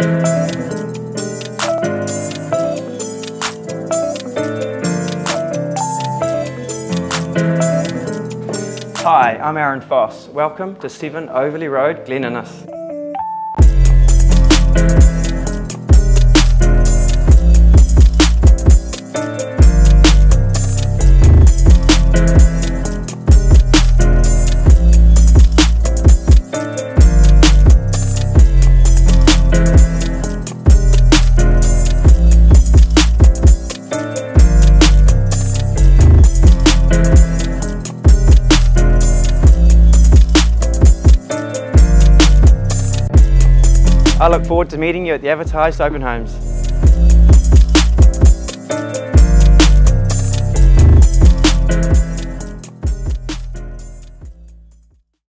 Hi, I'm Aaron Foss. Welcome to 7 Overlea Road, Glen Innes. I look forward to meeting you at the advertised open homes.